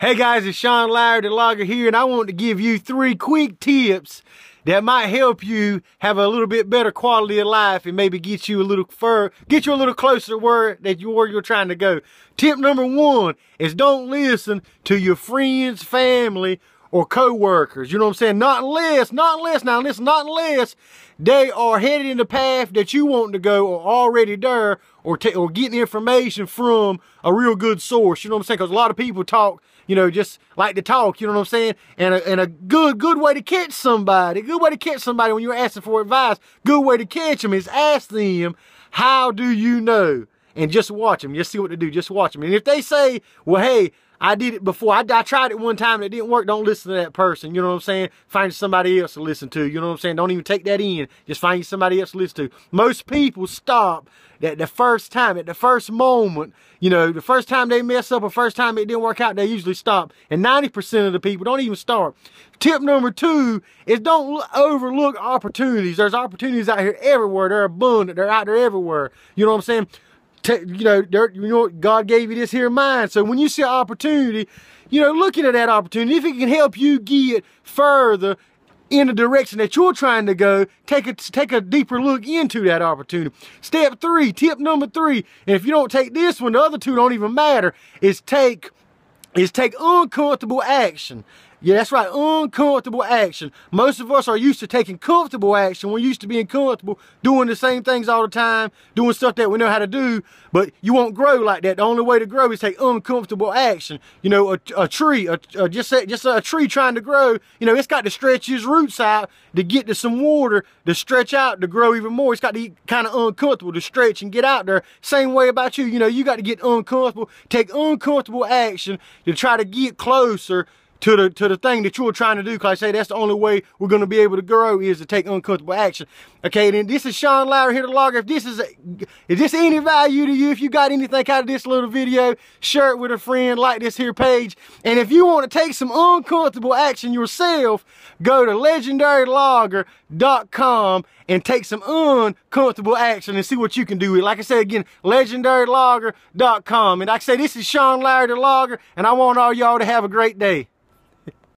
Hey guys, it's Shawn the Logger here, and I want to give you three quick tips that might help you have a little bit better quality of life and maybe get you a little fur, get you a little closer to where that you where you're trying to go. Tip number one is don't listen to your friends, family, or co-workers. You know what I'm saying? Not unless, not unless, now listen, not unless they are headed in the path that you want to go or already there or, or getting information from a real good source. You know what I'm saying? Because a lot of people talk, you know, just like to talk, you know what I'm saying? And a, and a good, good way to catch somebody, good way to catch somebody when you're asking for advice, good way to catch them is ask them, how do you know? And just watch them, just see what they do, just watch them. And if they say, well, hey, I did it before. I, I tried it one time and it didn't work. Don't listen to that person. You know what I'm saying? Find somebody else to listen to. You know what I'm saying? Don't even take that in. Just find somebody else to listen to. Most people stop at the first time, at the first moment. You know, the first time they mess up or first time it didn't work out, they usually stop. And 90% of the people don't even start. Tip number two is don't overlook opportunities. There's opportunities out here everywhere. They're abundant. They're out there everywhere. You know what I'm saying? You know, you know, God gave you this here mind. So when you see an opportunity, you know, looking at that opportunity, if it can help you get further in the direction that you're trying to go, take a, take a deeper look into that opportunity. Step three, tip number three, and if you don't take this one, the other two don't even matter, is take, is take uncomfortable action. Yeah, that's right, uncomfortable action. Most of us are used to taking comfortable action. We're used to being comfortable, doing the same things all the time, doing stuff that we know how to do, but you won't grow like that. The only way to grow is take uncomfortable action. You know, a, a tree, a, a, just, a, just a tree trying to grow, you know, it's got to stretch its roots out to get to some water, to stretch out, to grow even more. It's got to be kind of uncomfortable to stretch and get out there. Same way about you, you know, you got to get uncomfortable, take uncomfortable action to try to get closer to the to the thing that you're trying to do. Cause I say that's the only way we're gonna be able to grow is to take uncomfortable action. Okay, then this is Shawn Lowry here to Logger. If this is a, if this any value to you, if you got anything out of this little video, share it with a friend, like this here page. And if you want to take some uncomfortable action yourself, go to legendarylogger.com and take some uncomfortable action and see what you can do with. Like I said again, legendarylogger.com. And like I say, this is Shawn Lowry the Logger, and I want all y'all to have a great day.